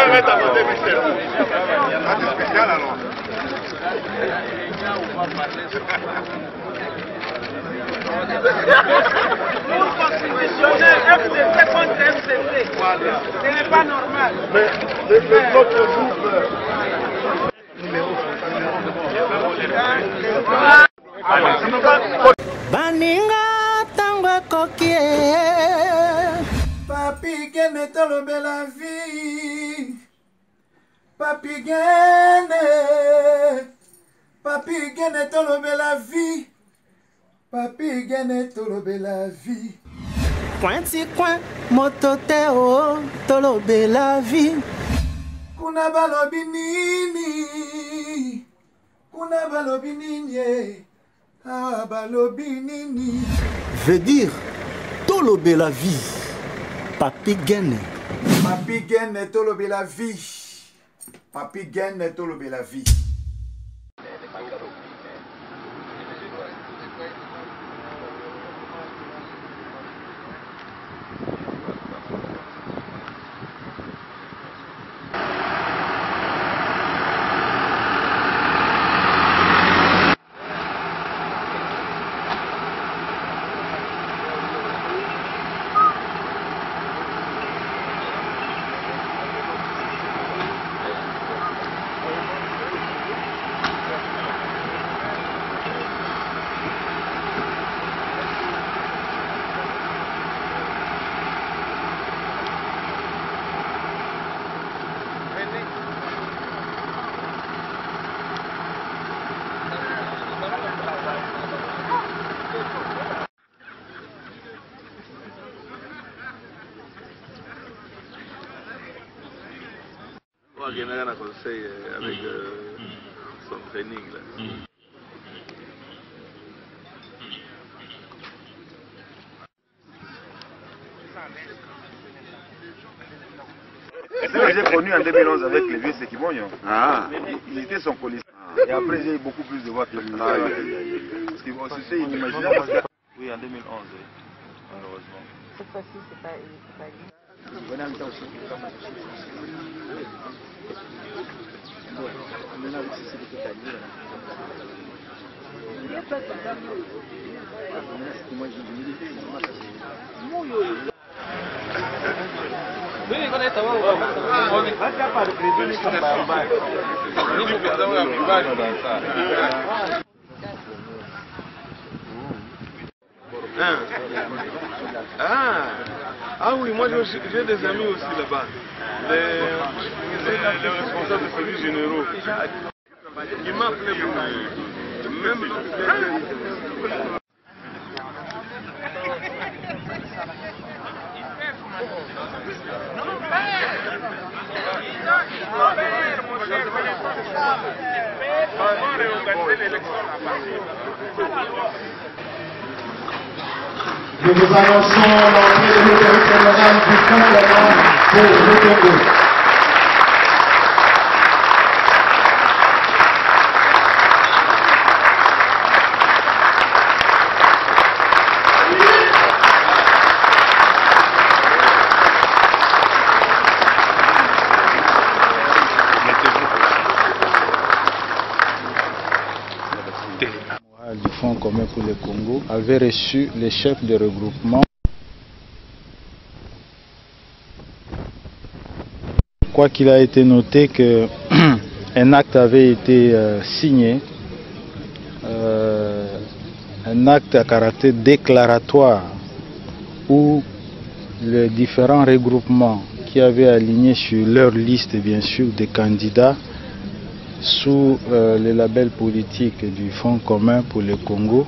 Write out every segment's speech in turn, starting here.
vais mettre à côté Michel. C'est spécial alors. Pour constitutionnel, FCC contre FCC. Ce n'est pas normal. Mais le, le bloc groupe. Tolobela vi papi gene papi gene tolobela vi papi gene tolobela vi pointi coin moto te o tolobela vi kuna balobi nini? Kuna balobi nini? E awa balobi nini? Veut dire tolobela vi papi gene. Papi gene tolobela vi papi gene tolobela vi Va gagner un conseil euh, avec euh, son training. Là. J'ai connu en 2011 avec le vieux Sekibonyo. Ah. Il était son policier. Et après, j'ai eu beaucoup plus de voix que lui. Parce que c'était inimaginable. parce que- Oui, en 2011, oui. malheureusement. Cette fois-ci, c'est pas, c'est pas lui. vai hapa ndio vamos kwa vamos mbaya. vamos ndio vamos sababu ya mbaya sana. Hein. Ah. ah oui, moi j'ai des amis aussi là-bas. Les, les, les responsables de services généraux. Ils même. Nous vous annonçons l'entrée de l'autorité morale du commun pour le Congo. du Fonds commun pour le Congo avait reçu les chefs de regroupement. Quoi qu'il a été noté que un acte avait été euh, signé, euh, un acte à caractère déclaratoire où les différents regroupements qui avaient aligné sur leur liste bien sûr des candidats sous euh, le label politique du Fonds commun pour le Congo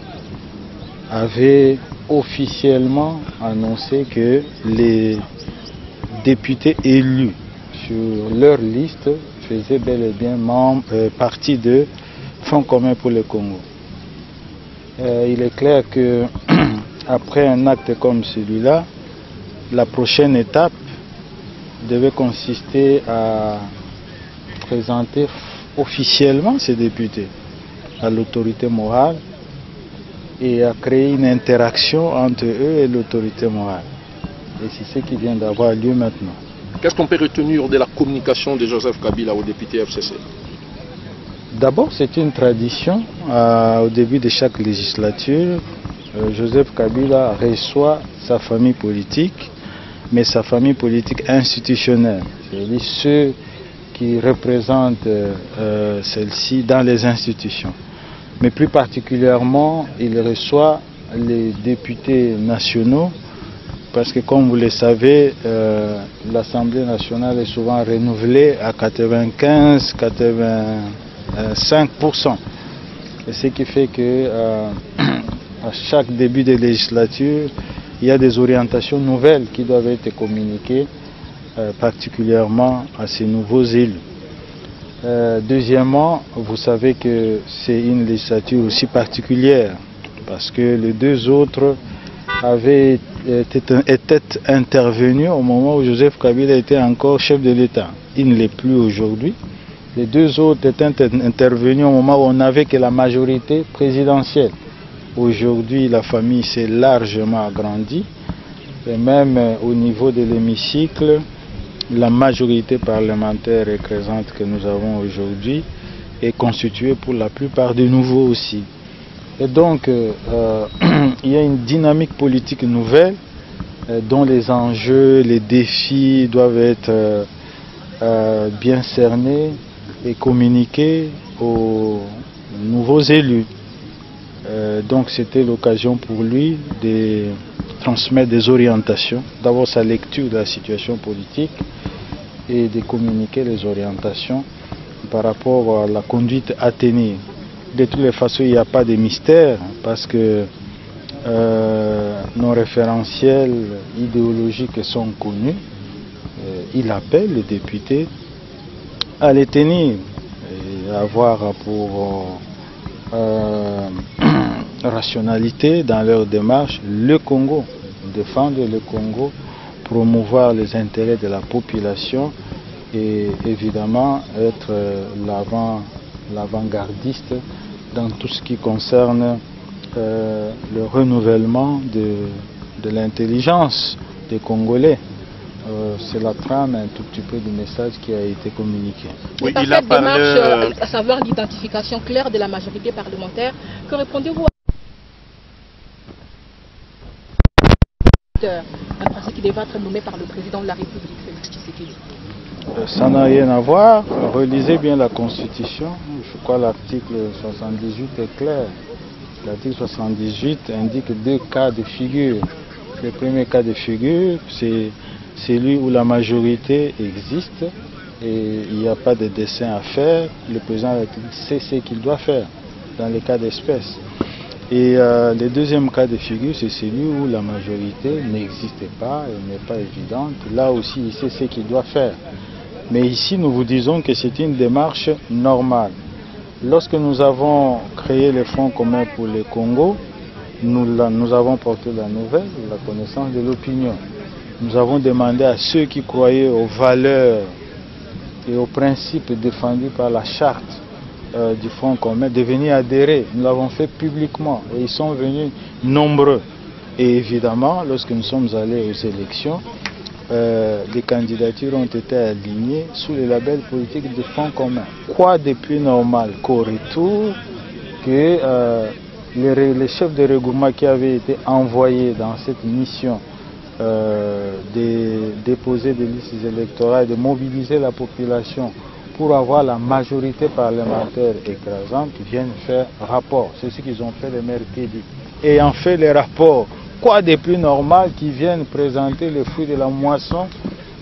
avait officiellement annoncé que les députés élus sur leur liste faisaient bel et bien membre, euh, partie de Fonds commun pour le Congo. Euh, il est clair que après un acte comme celui-là, la prochaine étape devait consister à présenter officiellement ces députés à l'autorité morale et à créer une interaction entre eux et l'autorité morale. Et c'est ce qui vient d'avoir lieu maintenant. Qu'est-ce qu'on peut retenir de la communication de Joseph Kabila au député FCC D'abord, c'est une tradition. euh, au début de chaque législature, euh, Joseph Kabila reçoit sa famille politique, mais sa famille politique institutionnelle, c'est-à-dire ceux qui représentent euh, euh, celle-ci dans les institutions. Mais plus particulièrement, il reçoit les députés nationaux, parce que comme vous le savez, euh, l'Assemblée nationale est souvent renouvelée à 95-85%. Et ce qui fait que à chaque début de législature, il y a des orientations nouvelles qui doivent être communiquées, euh, particulièrement à ces nouveaux élus. Euh, deuxièmement, vous savez que c'est une législature aussi particulière, parce que les deux autres avaient été, étaient intervenus au moment où Joseph Kabila était encore chef de l'État. Il ne l'est plus aujourd'hui. Les deux autres étaient intervenus au moment où on n'avait que la majorité présidentielle. Aujourd'hui, la famille s'est largement agrandie. Et même euh, au niveau de l'hémicycle, la majorité parlementaire écrasante que nous avons aujourd'hui est constituée pour la plupart de nouveaux aussi. Et donc, euh, euh, il y a une dynamique politique nouvelle euh, dont les enjeux, les défis doivent être bien cernés et communiqués aux nouveaux élus. Donc, c'était l'occasion pour lui de transmettre des orientations, d'abord sa lecture de la situation politique et de communiquer les orientations par rapport à la conduite à tenir. De toutes les façons, il n'y a pas de mystère parce que euh, nos référentiels idéologiques sont connus. Euh, il appelle les députés à les tenir et à avoir pour euh, rationalité dans leur démarche le Congo, défendre le Congo, promouvoir les intérêts de la population et évidemment être euh, l'avant l'avant-gardiste dans tout ce qui concerne euh, le renouvellement de, de l'intelligence des Congolais. Euh, c'est la trame un tout petit peu du message qui a été communiqué. Oui, par cette démarche, euh, à savoir l'identification claire de la majorité parlementaire, que répondez-vous à un principe qui devrait être nommé par le président de la République, Félix Tshisekedi ça n'a rien à voir. Relisez bien la Constitution. Je crois que l'article 78 est clair. L'article 78 indique deux cas de figure. Le premier cas de figure, c'est celui où la majorité existe et il n'y a pas de dessin à faire. Le président sait ce qu'il doit faire dans les cas d'espèce. Et euh, le deuxième cas de figure, c'est celui où la majorité n'existe pas, elle n'est pas évidente. Là aussi, il sait ce qu'il doit faire. Mais ici, nous vous disons que c'est une démarche normale. Lorsque nous avons créé le Front commun pour le Congo, nous, nous avons porté la nouvelle, la connaissance de l'opinion. Nous avons demandé à ceux qui croyaient aux valeurs et aux principes défendus par la charte euh, du Front commun de venir adhérer. Nous l'avons fait publiquement et ils sont venus nombreux. Et évidemment, lorsque nous sommes allés aux élections, euh, les candidatures ont été alignées sous le label politique du Front commun. Quoi de plus normal qu'au retour que euh, les, chefs de regroupement qui avaient été envoyés dans cette mission euh, de déposer des listes électorales, de mobiliser la population pour avoir la majorité parlementaire écrasante viennent faire rapport. C'est ce qu'ils ont fait le mercredi. Et en fait les rapports quoi de plus normal qu'ils viennent présenter le fruit de la moisson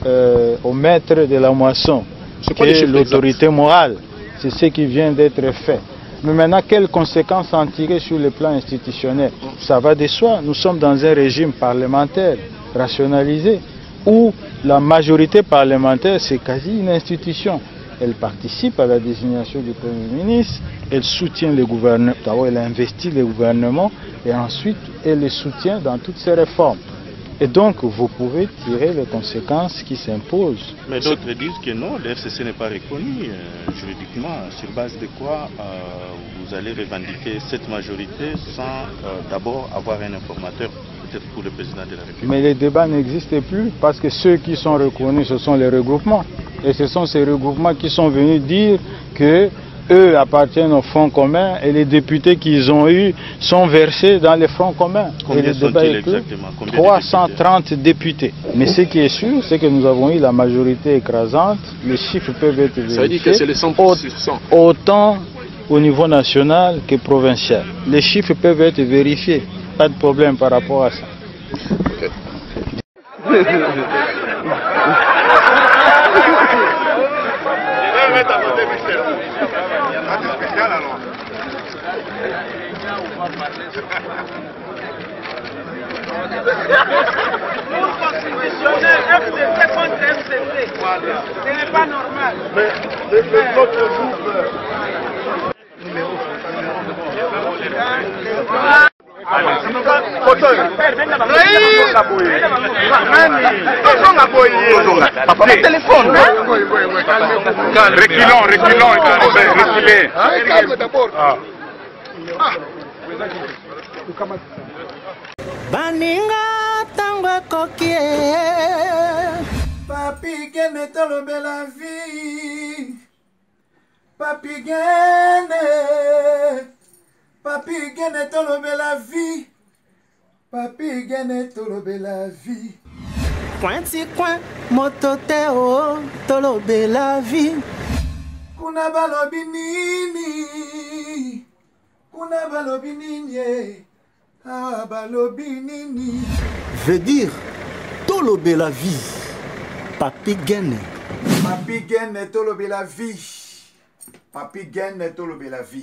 euh, au maître de la moisson, qui est l'autorité morale. C'est ce qui vient d'être fait. Mais maintenant, quelles conséquences en tirer sur le plan institutionnel? Ça va de soi. Nous sommes dans un régime parlementaire rationalisé où la majorité parlementaire, c'est quasi une institution. Elle participe à la désignation du Premier ministre, elle soutient le gouvernement, d'abord elle investit le gouvernement et ensuite elle le soutient dans toutes ses réformes. Et donc, vous pouvez tirer les conséquences qui s'imposent. Mais d'autres disent que non, le FCC n'est pas reconnu euh, juridiquement. Sur base de quoi euh, vous allez revendiquer cette majorité sans euh, d'abord avoir un informateur, peut-être pour le président de la République Mais les débats n'existent plus parce que ceux qui sont reconnus, ce sont les regroupements. Et ce sont ces regroupements qui sont venus dire que eux appartiennent au Front commun et les députés qu'ils ont eus sont versés dans les fronts communs. Combien et le sont-ils débat est clos. exactement? Combien de 330 députés? Mais ce qui est sûr, c'est que nous avons eu la majorité écrasante. Les chiffres peuvent être vérifiés. Ça veut dire que c'est les 100%. Au- Autant au niveau national que provincial. Les chiffres peuvent être vérifiés. Pas de problème par rapport à ça. Aspetta, ma devi essere. Fate speciale allora. Unconstitutionnel FCC contre FCC. Ce n'est pas normal. Mais, mais, mais notre groupe. Numéro, numéro de telefone Reculons, reculons, reculez. baninga ntango ekoki e papi gene tolobela vi papi gene papi gene tolobela vi papi gene tolobela vi pointi coin moto te o tolobela vi kuna balobi nini? Kuna balobi nini? E awa balobi nini? Veut dire tolobela vie. Papi gene papi gene tolobela vi papi gene tolobela vi